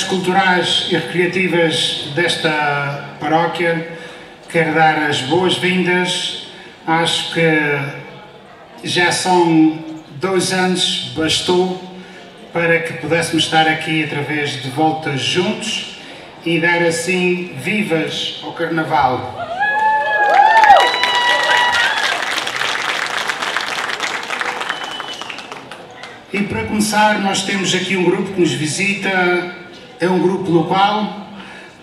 atividades culturais e recreativas desta paróquia, quero dar as boas-vindas. Acho que já são dois anos, bastou para que pudéssemos estar aqui através de voltas juntos e dar assim vivas ao Carnaval. E para começar, nós temos aqui um grupo que nos visita, é um grupo local,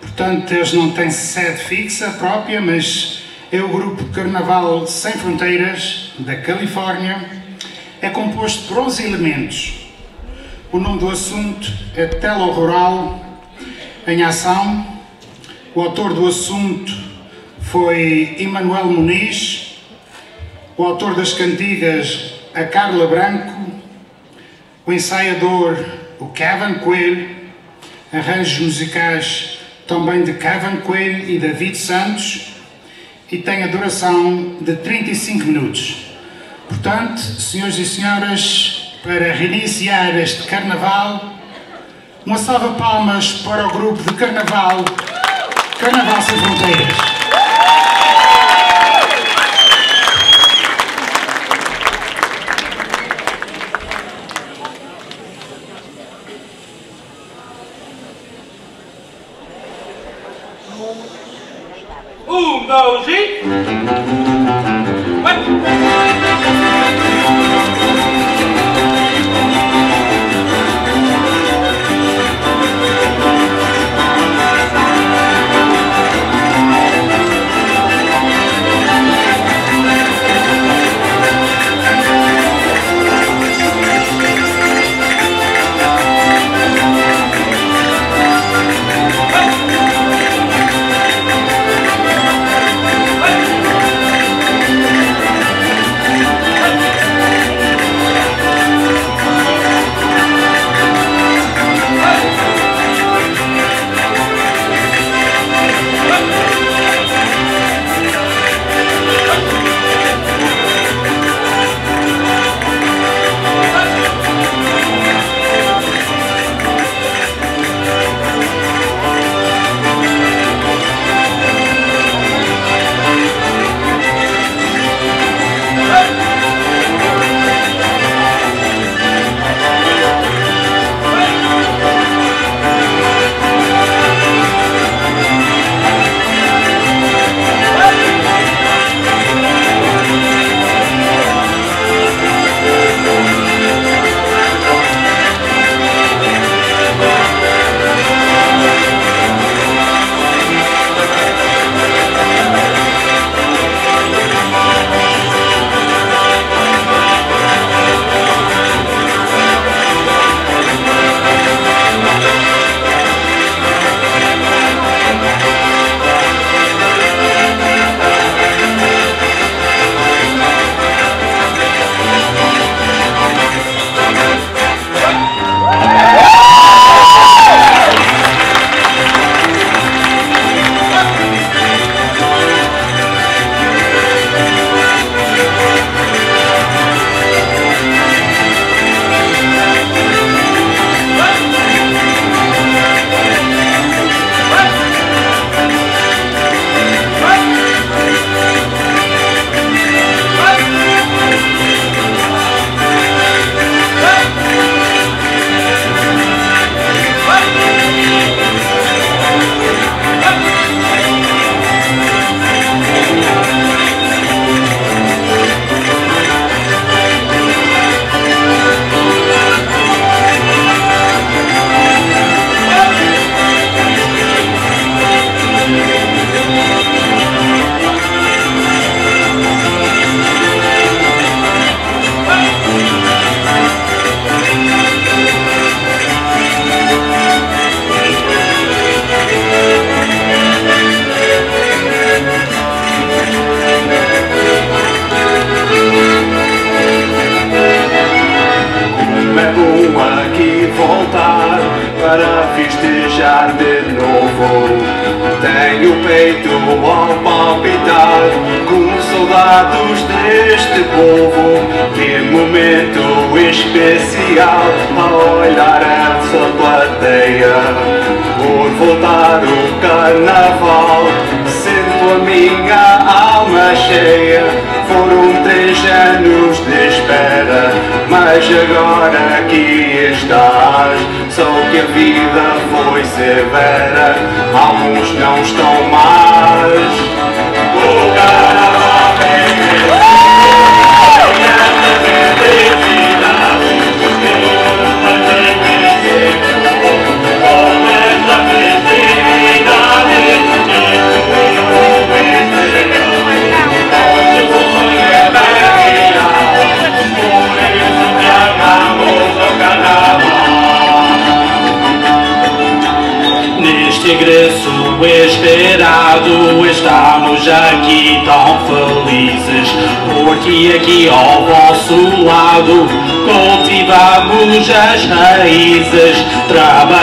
portanto, eles não têm sede fixa própria, mas é o grupo Carnaval Sem Fronteiras, da Califórnia. É composto por 11 elementos. O nome do assunto é Telo Rural em Ação. O autor do assunto foi Emanuel Muniz. O autor das cantigas, a Carla Branco o ensaiador, o Kevin Coelho, arranjos musicais também de Kevin Coelho e David Santos, e tem a duração de 35 minutos. Portanto, senhores e senhoras, para reiniciar este carnaval, uma salva palmas para o grupo de carnaval Carnaval Sem Fronteiras. Um,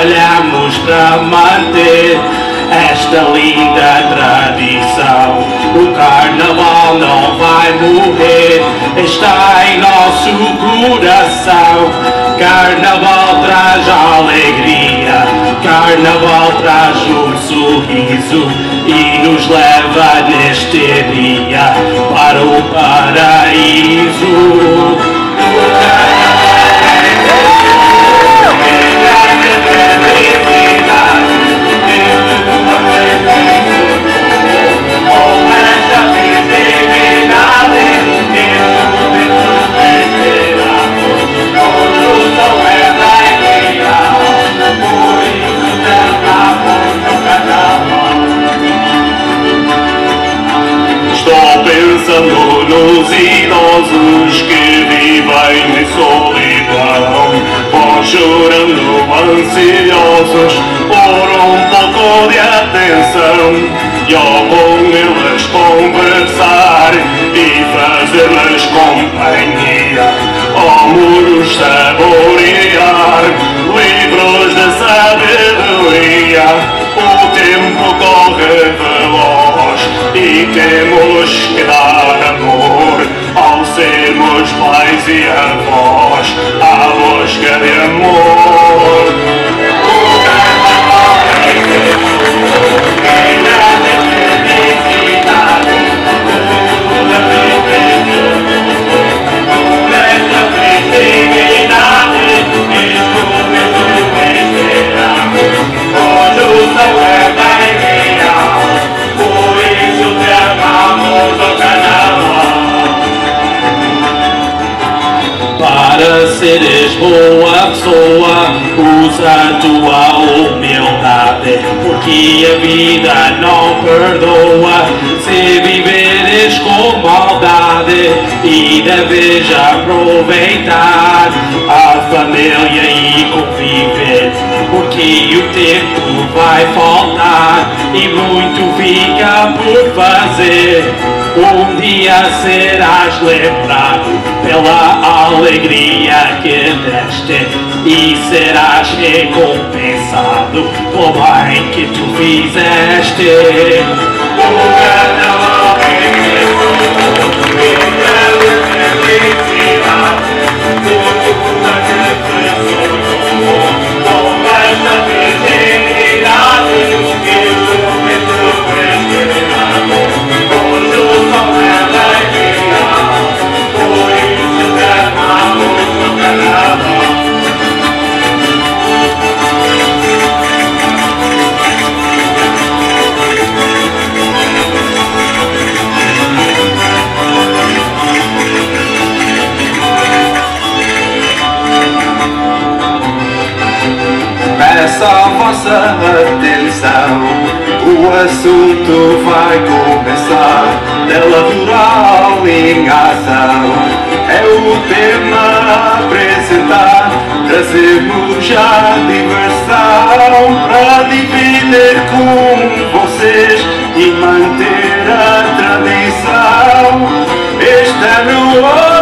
trabalhamos para manter esta linda tradição. O carnaval não vai morrer, está em nosso coração. Carnaval traz alegria, carnaval traz um sorriso e nos leva neste dia para o paraíso. Pensando nos idosos que ansiosos por um pouco de atenção E eu com eles conversar e fazer-lhes companhia Ao muros saborear livros de sabedoria o tempo corre veloz e temos que dar amor. Ao sermos pais e avós à busca de amor. Seres boa pessoa, usa tua humildade, porque a vida não perdoa se viveres com maldade e deves aproveitar a família e conviver, porque o tempo vai faltar e muito fica por fazer. Um dia serás lembrado pela alegria que deste e serás recompensado pelo bem que tu fizeste. Atenção, o assunto vai começar. Dela rural em ação, é o tema a apresentar. Trazemos a diversão para dividir com vocês e manter a tradição. Este ano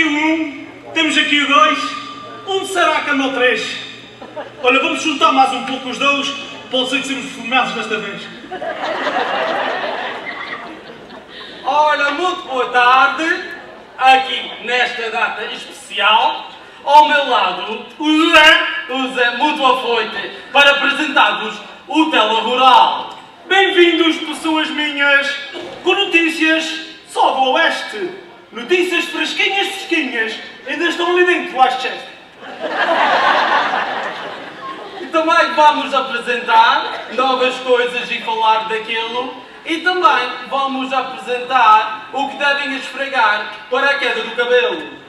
aqui um, temos aqui o dois, onde será que andam três? Olha, vamos juntar mais um pouco os dois, pode ser que sejamos formados desta vez. Olha, muito boa tarde, aqui nesta data especial, ao meu lado, o Zé, o Zé Muito Afoite, para apresentar-vos o Tela Rural. Bem-vindos, pessoas minhas, com notícias só do Oeste. Notícias fresquinhas, fresquinhas. Ainda estão ali dentro, Westchester. E também vamos apresentar novas coisas e falar daquilo. E também vamos apresentar o que devem esfregar para a queda do cabelo.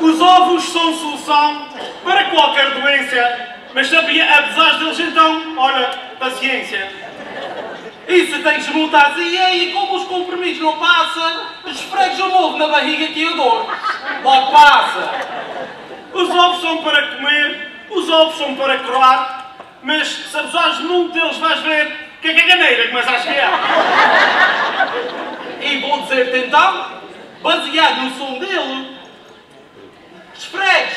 Os ovos são solução para qualquer doença. Mas sabia, apesar deles então, olha, paciência. E se tens muita azia e como os compromissos não passam, esfregues o ovo na barriga que eu dou. Logo passa. Os ovos são para comer, os ovos são para croar, mas se abusares muito deles vais ver que a caganeira começa a chegar. E vou dizer-te então, baseado no som dele, esfregues,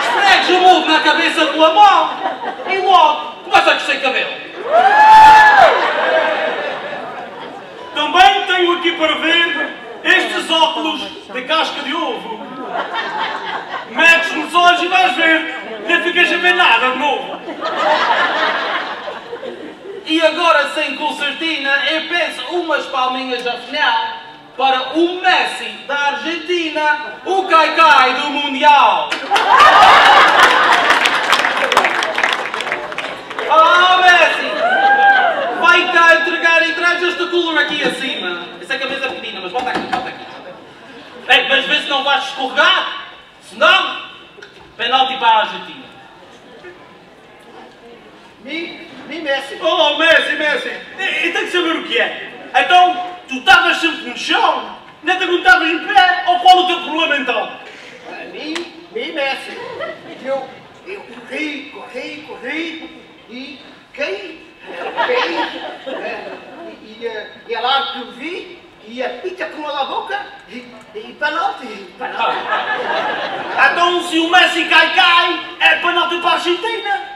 esfregues o ovo na cabeça com a mão e logo começa a crescer cabelo. Também tenho aqui para ver estes óculos de casca de ovo. Metes nos olhos e vais ver, não ficas a ver nada de novo. E agora, sem concertina, eu penso umas palminhas afinal para o Messi da Argentina, o Caicai do Mundial. Oh, Messi! Vai cá entregar e traz este cooler aqui acima. Essa camisa é pequenina, mas bota aqui, bota aqui. Ei, mas vê se não vais escorregar. Se não, penalti para a Argentina. Mi, mi Messi. Oh, Messi, Messi, e, e tem que saber o que é. Então, tu estavas sempre no chão, não te aguentavas em pé, ou qual o teu problema então? Mi, mi Messi. Eu, eu corri, corri, corri e caí. Caí. É, E, e, que eu vi, e a pita com a boca, e, e penalti, penalti. Então, se o Messi cai, cai, é penalti para a Argentina.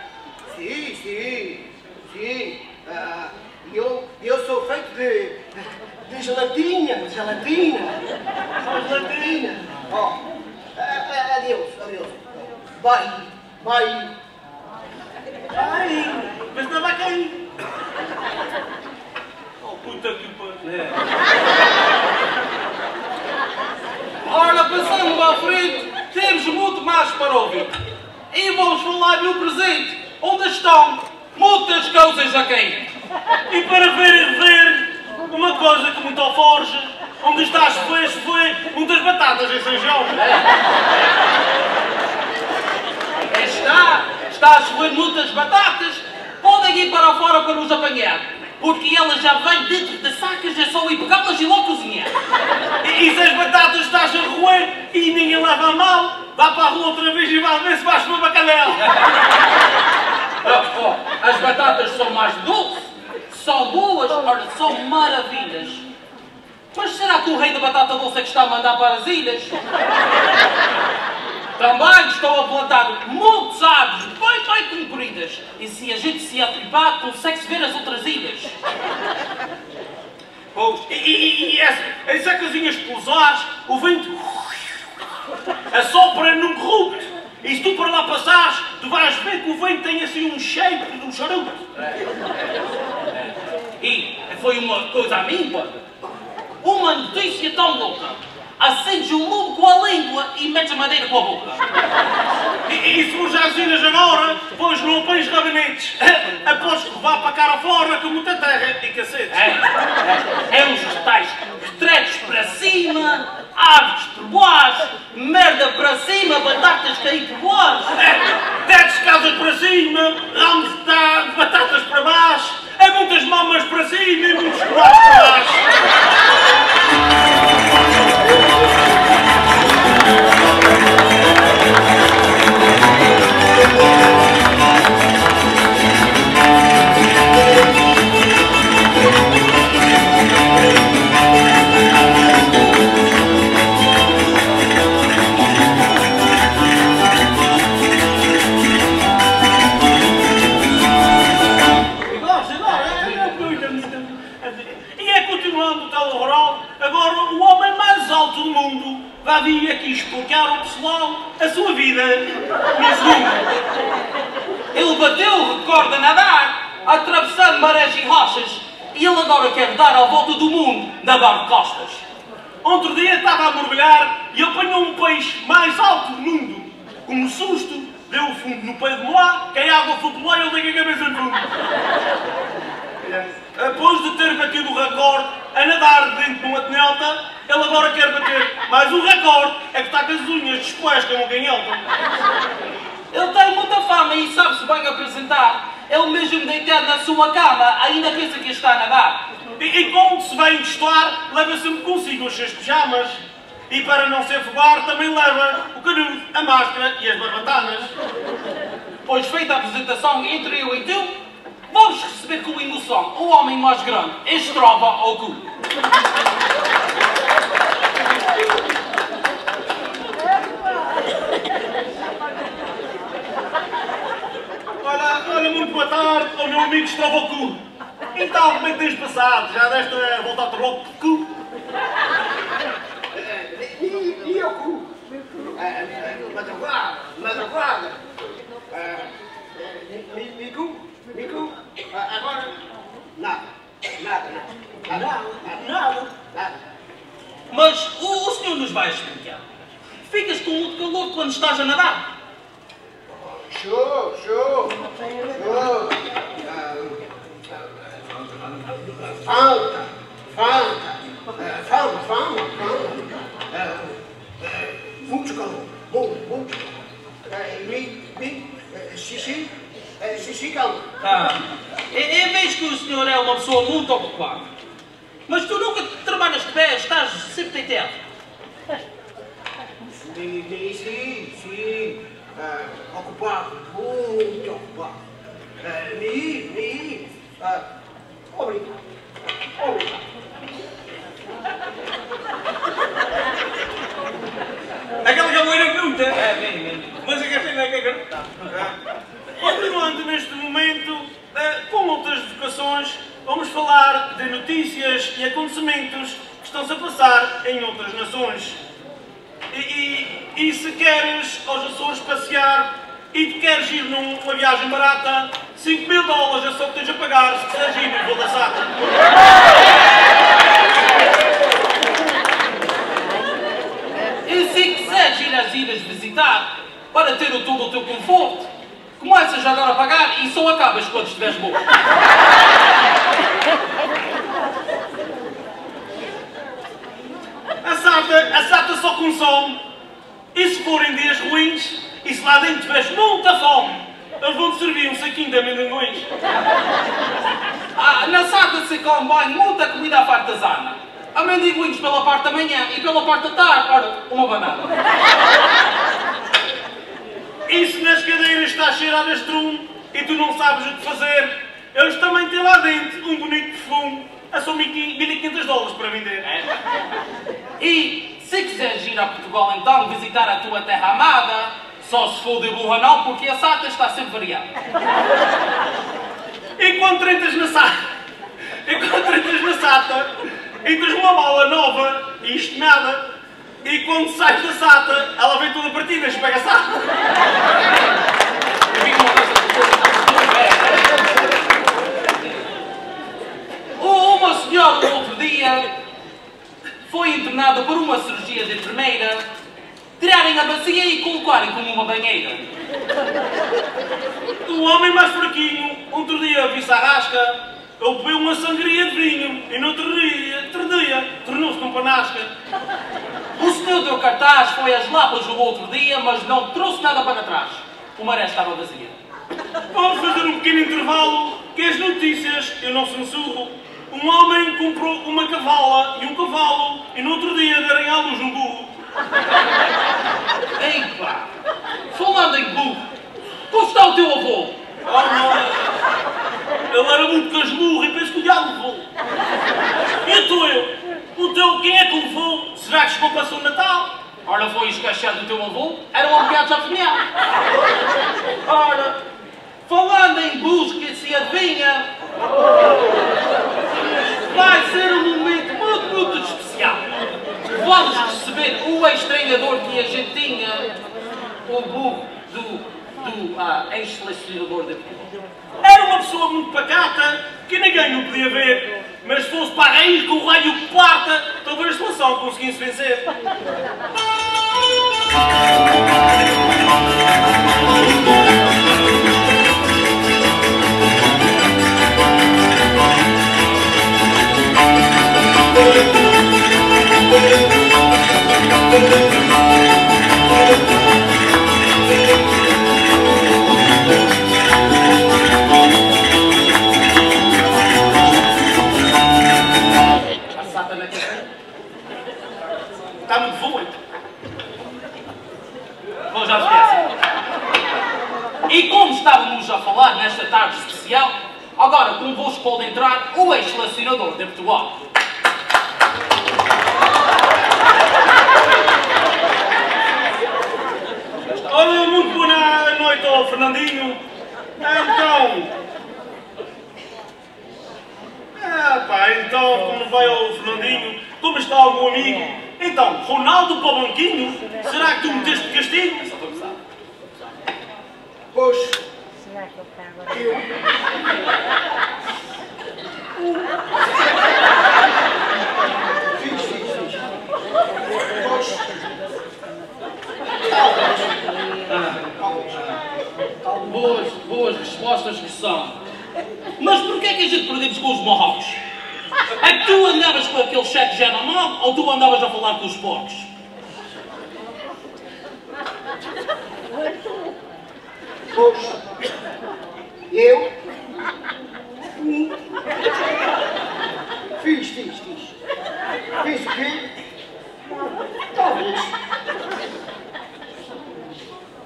Sim, sim, sim. Ah, eu, eu sou feito de, de gelatina, gelatina. Gelatina. Ah, adeus, adeus. Vai, vai. Ai, mas não vai cair. Oh, puta que pariu. Ora, passando à frente, temos muito mais para ouvir. E vamos falar no presente, onde estão muitas coisas a cair. E para ver e rever, uma coisa que muito forja, onde estás foi, foi muitas batatas em São Jorge. Está, está a chover muitas batatas, podem ir para fora para nos apanhar. Porque elas já vêm dentro de sacas, é só ir pegá-las e logo cozinhar. E, e se as batatas estás a roer e ninguém leva a mal, vá para a rua outra vez e vá ver se vais para bacalhau. Oh, oh, as batatas são mais doces, são boas, ora, são maravilhas. Mas será que o rei da batata doce é que está a mandar para as ilhas? Também estão a plantar muitas árvores bem, bem compridas. E se a gente se atripar, consegue-se ver as outras ilhas. Pois, e, e, e essa, em sacazinhas pulsares, o vento assopra num corrupto. E se tu para lá passares, tu vais ver que o vento tem assim um shape de um charuto. E foi uma coisa a mim, pá. Uma notícia tão louca. Acendes o mundo com a língua e metes a madeira com a boca. E, e se for já azinas agora, pois não apanhas gabinetes. Após que vá para a cara fora com muita terra e cacetes. É, é, é uns tais retretos para cima, aves por baixo, merda para cima, batatas cair por baixo. Atravessando marés e rochas, e ele agora quer dar a volta do mundo, nadar de costas. Outro dia estava a mergulhar e apanhou um peixe mais alto do mundo. Com susto, deu o fundo no pé de lá, que a água flutuou e ele tem a cabeça no fundo. Depois de ter batido o recorde a nadar dentro de uma tenelta, ele agora quer bater mais um recorde, é que está com as unhas dispostas como um canhota. Ele tem muita fama e sabe-se bem apresentar. Ele mesmo deitado na sua cama ainda pensa que está a nadar. E, e quando se vai encostar, leva sempre consigo os seus pijamas. E para não se afogar, também leva o canudo, a máscara e as barbatanas. Pois feita a apresentação entre eu e tu, vamos receber com emoção o homem mais grande, este trova ao cu. Olha, muito boa tarde ao meu amigo Estrovocu. Então, como é que tens passado? Já deste a volta ao Trovocu? E, e eu cu? Madrugada, madrugada. Mico, mico, agora nada, nada, nada, nada, nada, nada. Mas o, o senhor nos vai explicar. Ficas com muito calor quando estás a nadar. Show, show, show. Falta, falta, falta, falta. Muito calor, muito, muito. Me, me, xixi, xixi calor. Ah, eu, vejo que o senhor é uma pessoa muito ocupada. Mas tu nunca trabalhas de pé, estás sempre deitado. Sim, sim, sim. Ocupado, muito ocupado. Me, me. Obrigado. Obrigado. Aquela capoeira bruta. É. Mas é que esta não é que acreditar. Continuando neste momento, eh, com outras vocações, vamos falar de notícias e acontecimentos que estão-se a passar em outras nações. E, e- e se queres aos Açores passear e te queres ir numa viagem barata, 5 mil dólares é só que tens a pagar se quiseres ir no voo da SATA. E se quiseres ir às ilhas visitar, para ter o todo o teu conforto, começas agora a pagar e só acabas quando estiveres bom. A SATA, a SATA só consome. E se forem dias ruins, e se lá dentro tiveres muita fome, eles vão-te servir um saquinho de amendoins. Ah, na SATA se bem muita comida à fartazana. Amendoins pela parte da manhã e pela parte da tarde, ora, uma banana. E se nas cadeiras está cheirado a estrume e tu não sabes o que fazer, eles também têm lá dentro um bonito perfume a só 1500 dólares para vender. E se quiseres ir a Portugal então visitar a tua terra amada, só se for de burra não, porque a SATA está sempre variada. E quando entras na SATA, e quando entras na SATA, entras uma mala nova e isto nada, e quando sais da SATA, ela vem toda partida, espega uma. O- senhora no outro dia foi internada por uma cirurgia de enfermeira, tirarem a bacia e colocarem como uma banheira. O homem mais fraquinho, outro dia vi-se à rasca, ele bebeu uma sangria de vinho, e no outro dia, dia, tornou-se com panasca. O senhor deu cartaz, foi às lapas no outro dia, mas não trouxe nada para trás. O maré estava vazia. Vamos fazer um pequeno intervalo, que as notícias, eu não censurro. Um homem comprou uma cavala e um cavalo, e no outro dia luz um burro. Ei pá, falando em burro, como está o teu avô? Oh, não. Ele era muito casmurro e penso que o diabo levou. E tu eu? O teu, quem é que levou? Será que chegou para o Natal? Ora, foi escachado do teu avô? Era um apiado já. Ora, falando em busca se adivinha, vai ser um momento muito, muito especial. Vamos receber o ex-treinador que a gente tinha, o burro do, do ah, ex-selecionador de futebol. Era uma pessoa muito pacata, que ninguém o podia ver. Mas se fosse para aí com o raio que parta, talvez a seleção conseguisse vencer.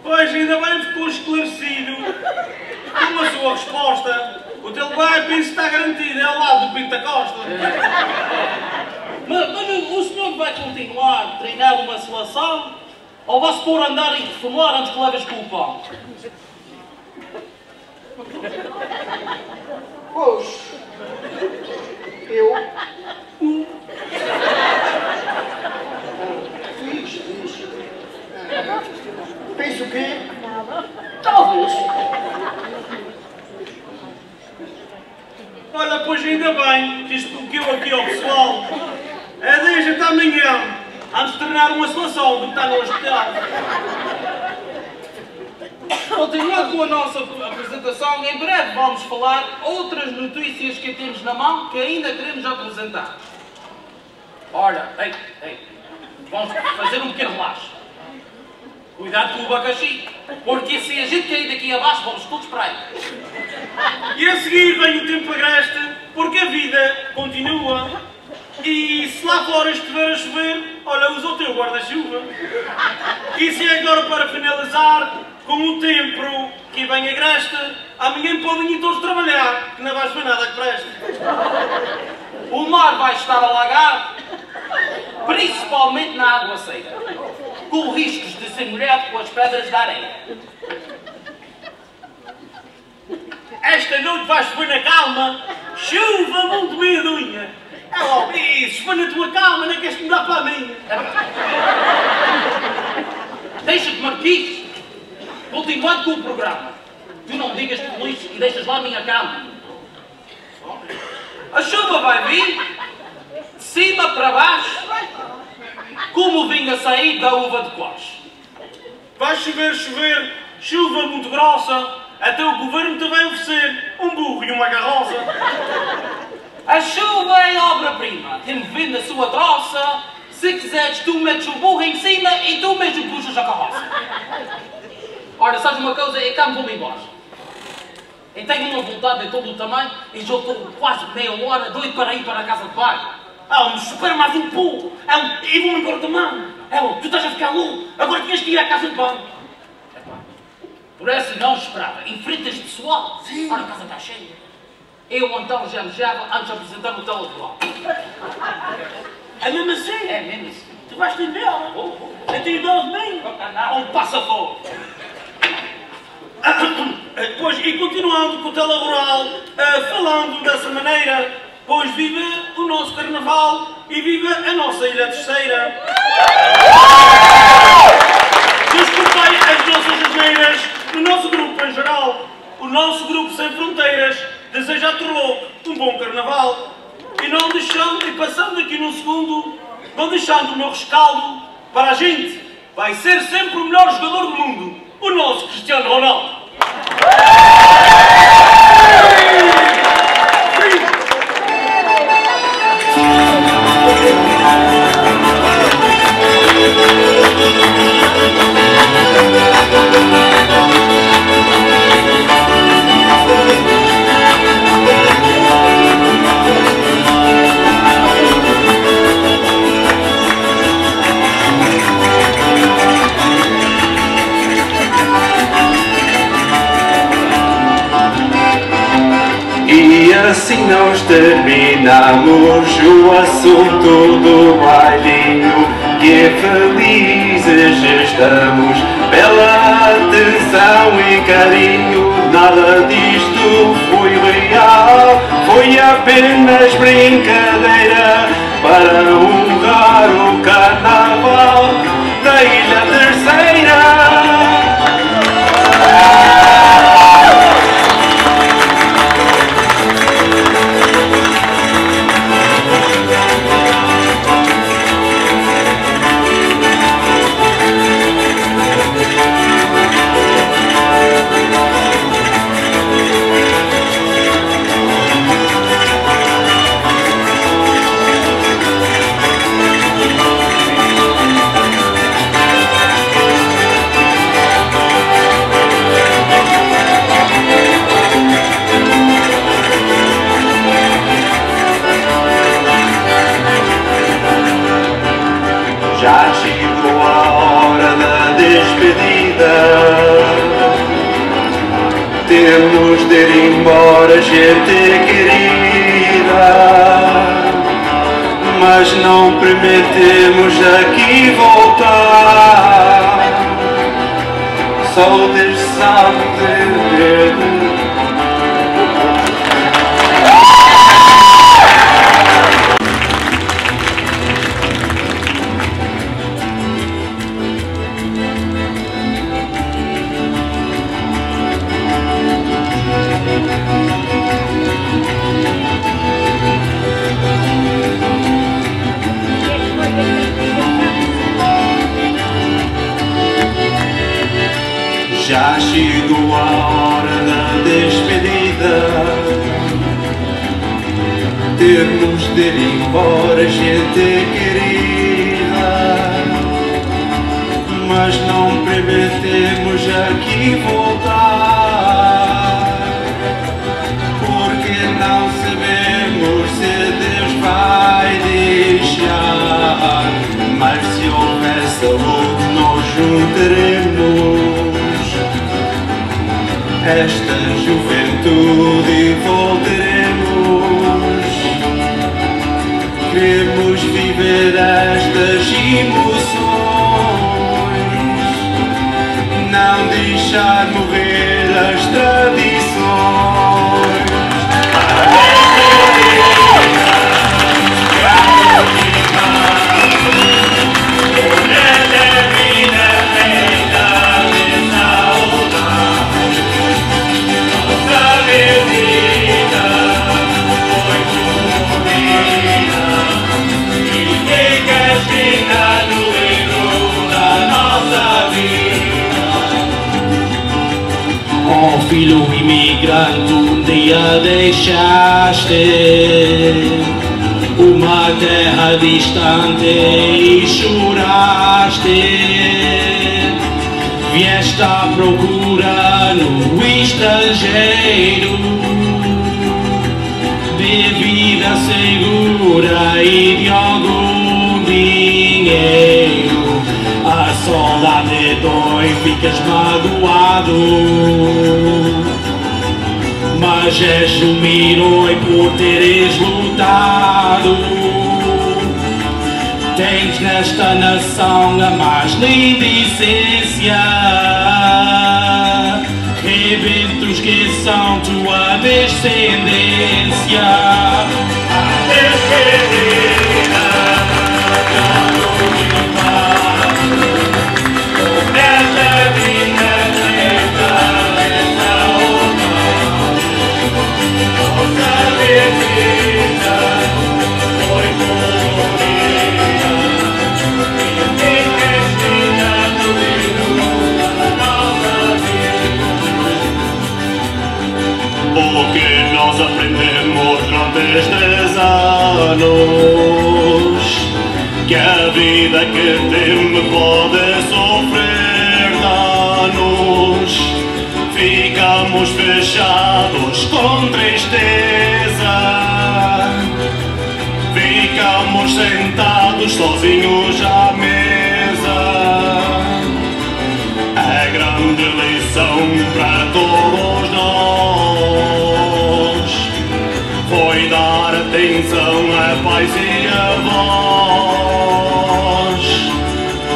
Pois, ainda bem ficou esclarecido com a sua resposta. O teu pai pensa que está garantido, é ao lado do Pinto da Costa. Mas, mas o senhor vai continuar a treinar uma seleção ou vai-se pôr a andar e reformular antes que leves com o pão? Pois. Eu? Fiz, fiz. Ah, Penso que? Talvez. Olha, pois ainda bem que isto bloqueou aqui ao pessoal. É desde amanhã, antes de treinar uma seleção do que está no hospital. Continuando com a nossa apresentação, em breve vamos falar outras notícias que temos na mão que ainda queremos apresentar. Ora, ei, ei, vamos fazer um pequeno relaxo. Cuidado com o abacaxi, porque se a gente cair daqui abaixo, vamos todos para aí. E a seguir vem o tempo agreste, porque a vida continua. E se lá fora estiver a chover, olha, usa o teu guarda-chuva. E se é agora para finalizar, com o tempo que vem agreste, amanhã podem ir todos trabalhar, que não vais ver nada que preste. O mar vai estar alagado, principalmente na água seca, com riscos de ser molhado com as pedras da areia. Esta noite vais chover na calma, chuva muito meia unha. É logo isso, foi na tua calma, não queres mudar para a minha. Deixa-te, Marquinhos, continuando com o programa. Tu não digas tudo isso e deixas lá a minha cama. A chuva vai vir, de cima para baixo, como vinha sair da uva de quais. Vai chover, chover, chuva muito grossa, até o governo te vai oferecer um burro e uma carroça. A chuva é obra-prima, tem vindo na sua troça. Se quiseres, tu metes o burro em cima e tu mesmo puxas a carroça. Ora, sabes uma coisa? Eu cá me vou embora. Eu tenho uma vontade de todo o tamanho e já estou quase meia hora doido para ir para a casa de banho. Ah, um super mais um pouco. É um, e vou embora também. É um, tu estás a ficar louco. Agora tinhas que ir à casa de banho. Por essa não esperava. Enfrentas pessoal? Sim. Ora, a casa está cheia. Eu então já mejava antes de apresentar o telejornal. É mesmo assim? É mesmo isso. Tu vais ter dela. Oh, oh. Eu tenho dó de mim. Um passa-fogo. Pois, e continuando com o telelaboral, ah, falando dessa maneira, pois vive o nosso carnaval e vive a nossa Ilha Terceira. Desculpem as nossas asneiras, o nosso grupo em geral, o nosso grupo sem fronteiras, deseja a Torloco um bom carnaval. E não deixando, e passando aqui num segundo, não deixando o meu rescaldo para a gente. Vai ser sempre o melhor jogador do mundo, o nosso Cristiano Ronaldo. E nós terminamos o assunto do bailinho. Que felizes estamos pela atenção e carinho. Nada disto foi real, foi apenas brincadeira Para honrar o carnaval. Da Ilha prometemos aqui voltar. Só Deus sabe. Temos de ir embora, gente querida. Mas não prometemos aqui voltar. Porque não sabemos se Deus vai deixar. Mas se houver saúde, nós juntaremos esta juventude e voltaremos. Estas emoções, não deixar morrer as tradições. Filho imigrante, um dia deixaste uma terra distante e choraste. Vieste à procura no estrangeiro de vida segura e de algum dinheiro. A saudade dói, ficas magoado. Mas és um herói por teres lutado. Tens nesta nação a mais linda essência. Que são tua descendência. A anos que a vida que teme pode sofrer danos. Ficamos fechados com tristeza, ficamos sentados sozinhos à mesa. Atenção a pais e avós,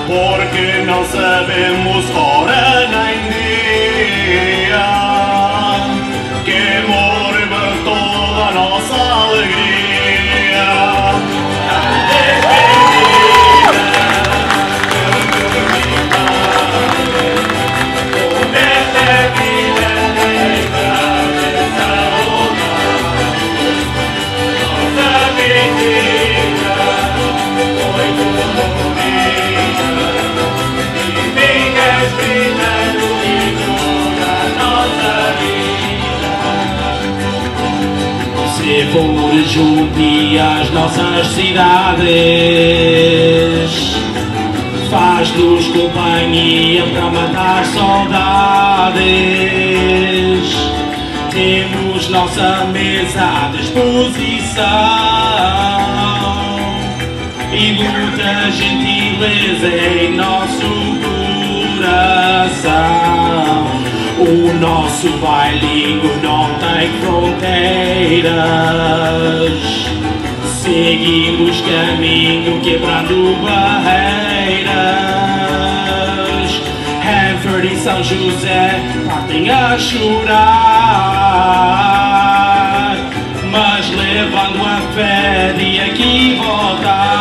porque não sabemos hora nossas cidades, faz-nos companhia para matar saudades. Temos nossa mesa à disposição e muita gentileza em nosso coração. O nosso bailinho não tem fronteiras. Seguimos caminho quebrando barreiras. Hanford e São José partem a chorar, mas levando a fé de aqui voltar.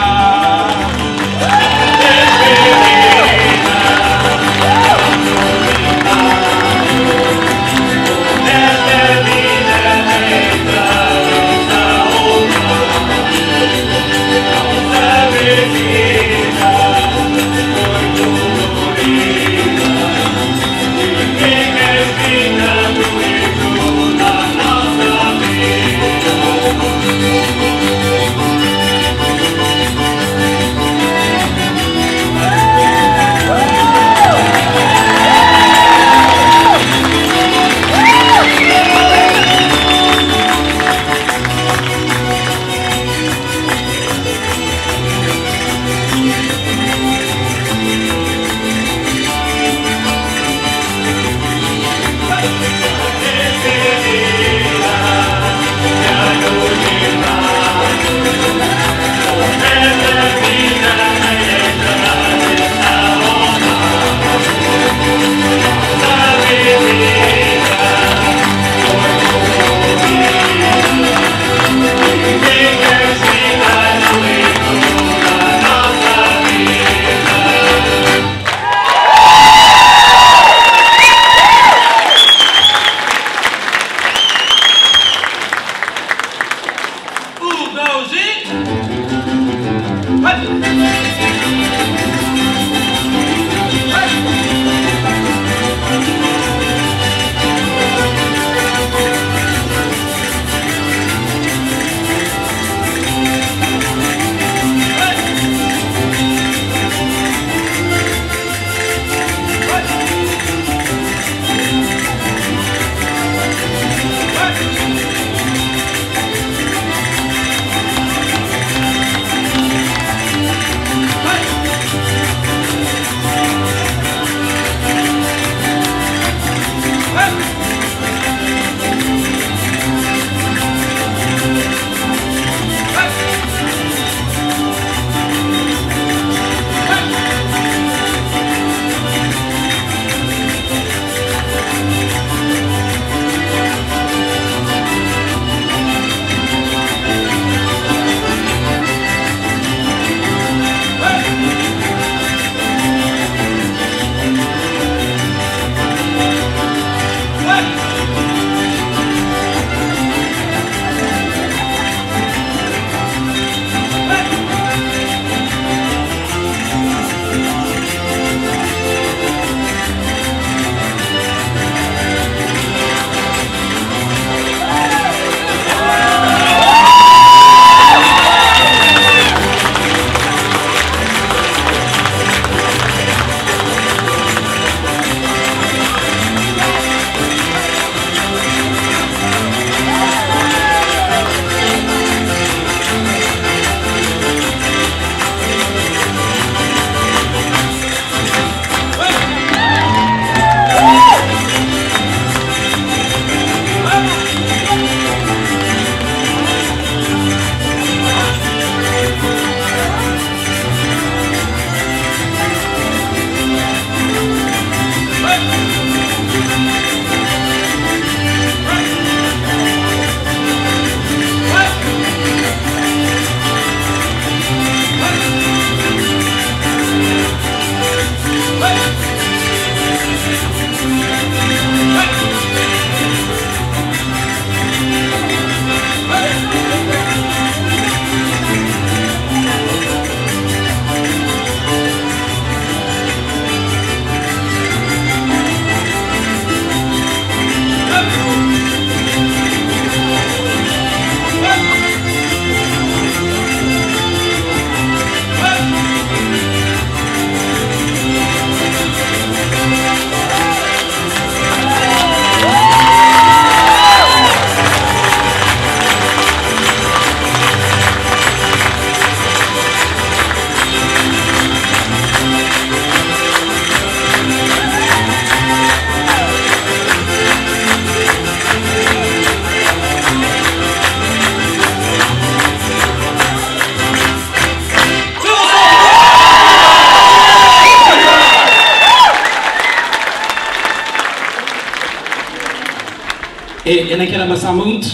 Muito.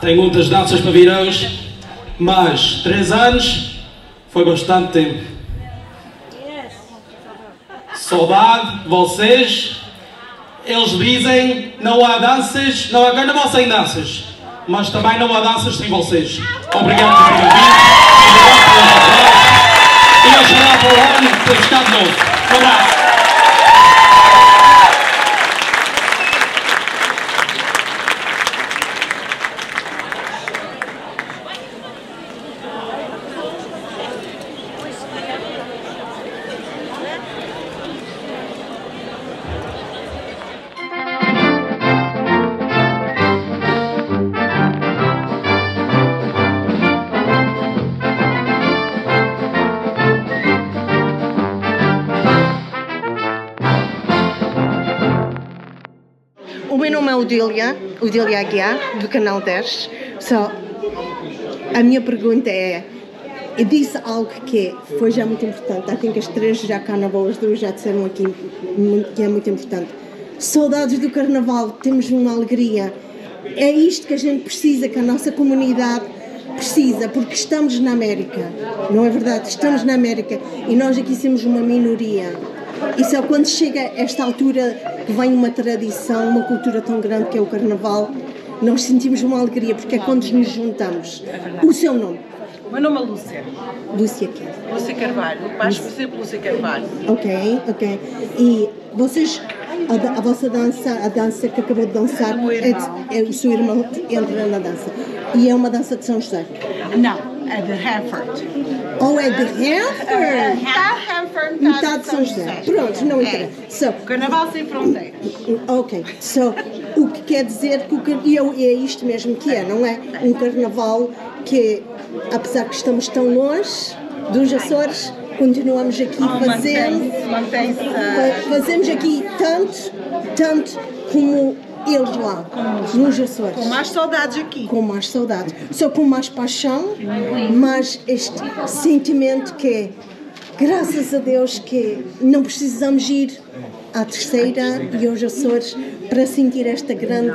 Tenho muitas danças para vir hoje. Mas três anos foi bastante tempo. Saudade de vocês. Eles dizem não há danças, não há carnaval sem danças. Mas também não há danças sem vocês. Obrigado por terem vindo. Obrigado pelo apoio. E oxalá para o ano ter ficado novo. Um abraço. Odília, Odília Aguiar, do canal 10. Só a minha pergunta é: eu disse algo que foi já muito importante. Acho que as três já carnaval, as duas já disseram aqui que é muito importante. Saudades do carnaval, temos uma alegria. É isto que a gente precisa, que a nossa comunidade precisa, porque estamos na América, não é verdade? Estamos na América e nós aqui somos uma minoria. E só quando chega esta altura que vem uma tradição, uma cultura tão grande que é o Carnaval, nós sentimos uma alegria, porque é quando nos juntamos. O seu nome? Meu nome é Lúcia. Lúcia quê? Lúcia Carvalho. Mais conhecida Lúcia Carvalho. Ok, ok. E vocês, a, a vossa dança, a dança que acabou de dançar, é, de- é o seu irmão entra na dança. E é uma dança de São José. Não, é de Hanford. Ou é de Hanford? Está Hanford, Metade de São José. Pronto, não interessa. So, Carnaval sem fronteiras. Ok, so, o que quer dizer que o e eu- é isto mesmo que é, não é? Um carnaval que, apesar que estamos tão longe dos Açores, continuamos aqui Oh, fazendo, mantém-se, mantém-se. fa- fazemos aqui tanto, tanto como eles lá, nos Açores. Com mais saudades aqui. Com mais saudades, só com mais paixão, mas este sentimento que é, graças a Deus que não precisamos ir à terceira e aos Açores para sentir esta grande,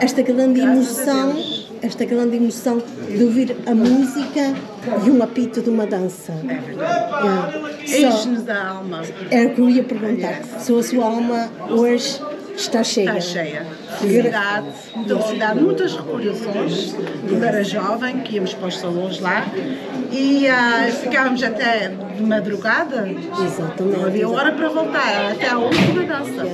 esta grande emoção, esta grande emoção de ouvir a música e um apito de uma dança. Yeah. Só- Enche-nos a alma. era o que eu ia perguntar. Se a sua alma hoje está cheia. Está cheia. Felicidade, muita felicidade, muitas recordações. Quando era jovem, que íamos para os salões lá e ah, ficávamos até de madrugada. Exatamente. Não havia hora para voltar, até à última dança.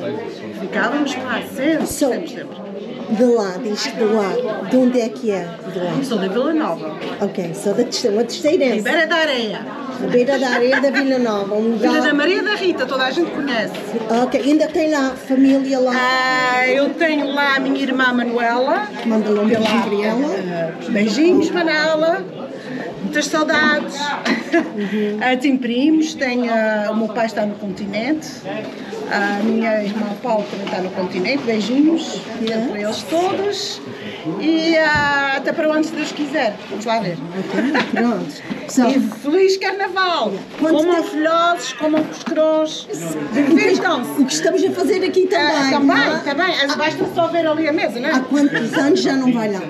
Ficávamos lá sempre, sempre, sempre. De lá, diz de lá. De onde é que é? De lá. Sou da Vila Nova, Ok, sou da uma terceirense. Ribeira da Areia, Na beira da areia da Vila Nova. Um Vila da lugar. Maria da Rita, toda a gente conhece. Ok, ainda tem lá família lá. Ah, eu tenho lá a minha irmã Manuela. Manda lá um beijinho para ela. ah, beijinhos, Manuela. Muitas saudades. Ah, tenho primos, tenho, ah, o meu pai está no continente. A minha irmã Paulo também está no continente. Beijinhos Yeah. para eles todos. E ah, até para onde, se Deus quiser. Vamos lá ver. Ok, pronto. So, E feliz carnaval! Quanto comam tempo- filhotes, comam coscrões. Divirtam-se. o que estamos a fazer aqui também. Ah, não também, é? também. Basta só ver ali a mesa, não Há é? quantos anos já não vai lá?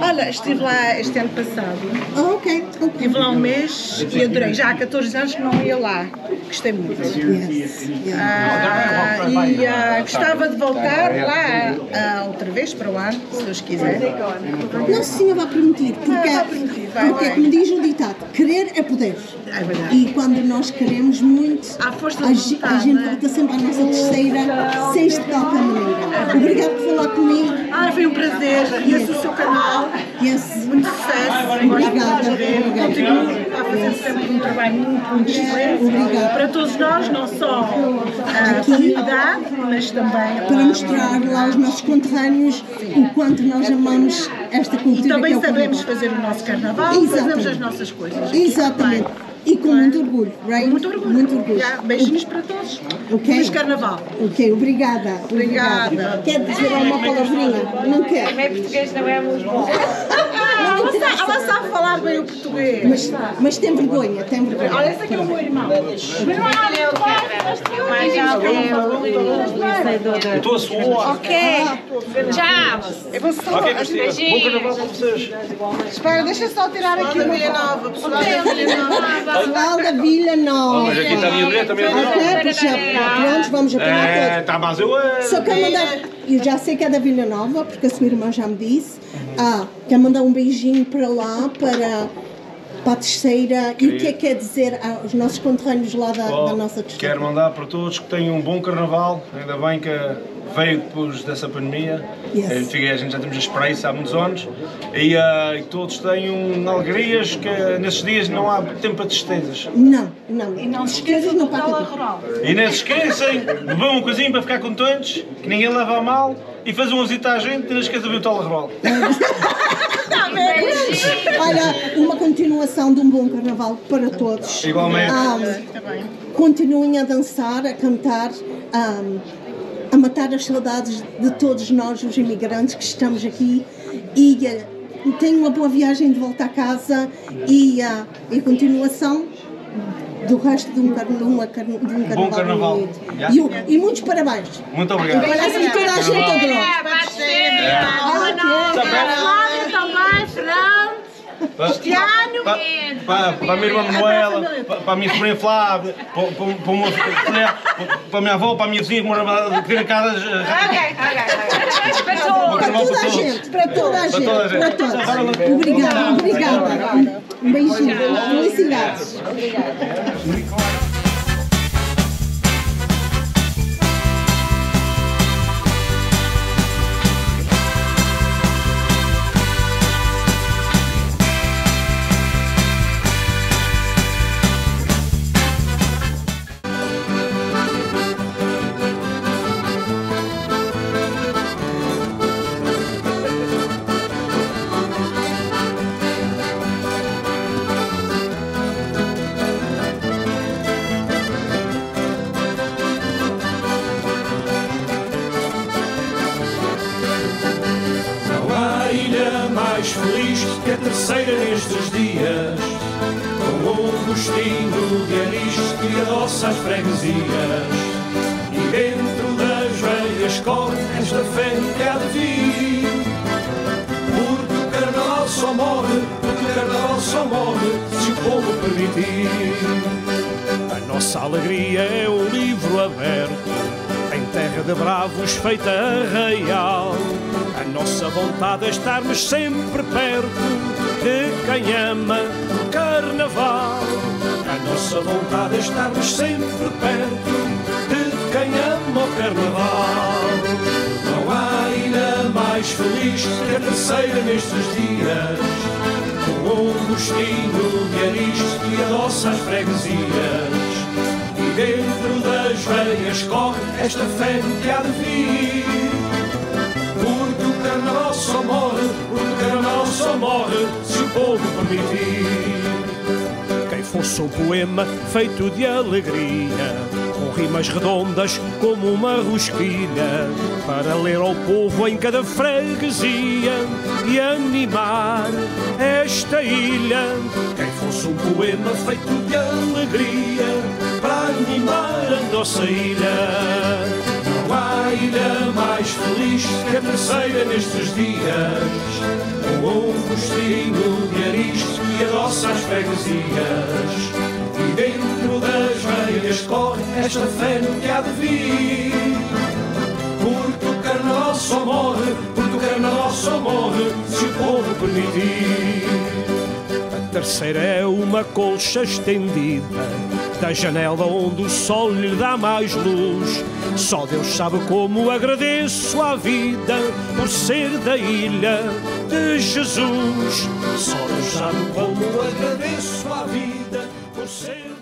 Olha, estive lá este ano passado. Ah, ok, ok. Estive lá um mês e adorei. Já há 14 anos que não ia lá. Gostei muito. Yes. Ah, e ah, gostava de voltar lá ah, outra vez para o ano, se Deus quiser. Nossa Senhora vai permitir, porque, Ah, vai permitir, vai, porque vai. como diz o ditado, querer é poder. É verdade. E quando nós queremos muito, a, de ge- a vontade, gente não é? volta sempre à nossa terceira, sem de qualquer maneira. Obrigado por falar comigo. Ah, foi um prazer. Conheço o seu canal. Yes. Muito sucesso. Obrigada. Continuo a fazer sempre um trabalho muito, muito excelente. Obrigada. Para todos nós, não só a Aqui. comunidade, mas também Para mostrar lá aos nossos conterrâneos o quanto nós amamos esta cultura E é também o sabemos fazer o nosso carnaval, Exatamente. fazemos as nossas coisas. Exatamente. E com muito orgulho, right? Muito orgulho. Muito orgulho. Já, Beijinhos para todos. Ok. Feliz carnaval. Ok, obrigada. Obrigada. Quer dizer alguma palavrinha? Não quer? É português, não é muito bom. Não Ela sabe, ela sabe falar bem o português. Mas, mas tem vergonha, tem vergonha. Olha, esse aqui é o meu irmão. Meu irmão Eu mais alguém, eu sei do Ok. Já! Eu vou só. Ok, Cristina. Bom carnaval para vocês. Espera, deixa só tirar aqui o Vila Nova, pessoal da Vila Nova. Pessoal da Vila Nova. Mas aqui está a minha mulher também. Até porque já, pronto, vamos apanhar É, está mais eu. é. Só quero mandar, eu já sei que é da Vila Nova, porque a sua irmã já me disse. Ah, quero mandar um beijinho para lá, para, para a terceira. E o que é que quer dizer aos nossos conterrâneos lá da, da nossa terceira? Quero mandar para todos que tenham um bom carnaval. Ainda bem que veio depois dessa pandemia. Yes. A gente já temos a isso há muitos anos. E ah, que todos tenham alegrias, que nesses dias não há tempo para tristezas. Não, não. E não se esqueças no pacote. E não se esqueçam, bebam um coisinho para ficar contentes, que ninguém leva a mal. E fazem uma visita à gente e não esqueçam de ver o tal rebal. Olha, uma continuação de um bom carnaval para todos. Igualmente. Ah, continuem a dançar, a cantar, ah, a matar as saudades de todos nós, os imigrantes que estamos aqui. E ah, tenham uma boa viagem de volta a casa e ah, e a continuação do resto de um, car- de uma car- de um carnaval, carnaval. bonito. Yeah. E, o- e muitos parabéns. Muito obrigado. Parece que toda a gente adorou. Flávia também, Fernando. Cristiano. Para, para, para a minha irmã Manuela, para, para a minha sobrinha Flávia, para, para, para, uma, para, para a minha avó, para a minha vizinha que mora que tem casas. Para toda a gente, para toda a gente, toda a gente. para todos. Obrigada, obrigada. Um beijinho, felicidades. Feita arraial. A nossa vontade é estarmos sempre perto de quem ama o carnaval. A nossa vontade é estarmos sempre perto de quem ama o carnaval. Não há ilha mais feliz que a terceira nestes dias, com um gostinho de anis que adoça as freguesias. E dentro das veias corre esta fé que há de vir. Porque o carnaval só morre, o carnaval só morre se o povo permitir. Quem fosse um poema feito de alegria, com rimas redondas como uma rosquilha, para ler ao povo em cada freguesia e animar esta ilha. Quem fosse um poema feito de alegria, para animar a nossa ilha. Não há ilha mais feliz que a terceira nestes dias, com um gostinho de anis que adoça as freguesias. E dentro das veias corre esta fé no que há de vir. Porque o carnaval só morre, porque o carnaval só morre se o povo permitir. Terceira é uma colcha estendida da janela onde o sol lhe dá mais luz. Só Deus sabe como agradeço à vida por ser da ilha de Jesus. Só Deus sabe como agradeço à vida por ser